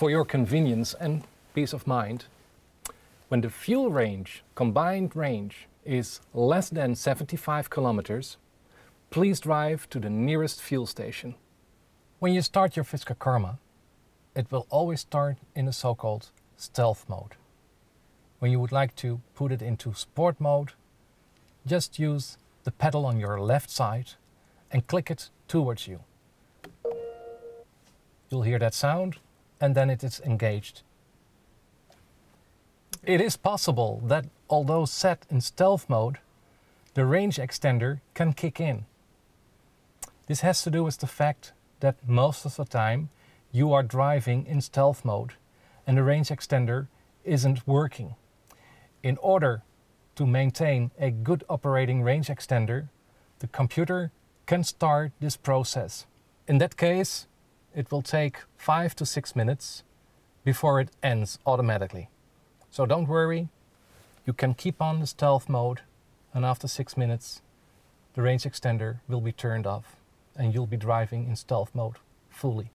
For your convenience and peace of mind, when the fuel range, combined range, is less than 75 kilometers, please drive to the nearest fuel station. When you start your Fisker Karma, it will always start in the so-called stealth mode. When you would like to put it into sport mode, just use the pedal on your left side and click it towards you. You'll hear that sound and then it is engaged. It is possible that although set in stealth mode, the range extender can kick in. This has to do with the fact that most of the time you are driving in stealth mode and the range extender isn't working. In order to maintain a good operating range extender, the computer can start this process. In that case, it will take five to six minutes before it ends automatically. So don't worry, you can keep on the stealth mode and after six minutes the range extender will be turned off and you'll be driving in stealth mode fully.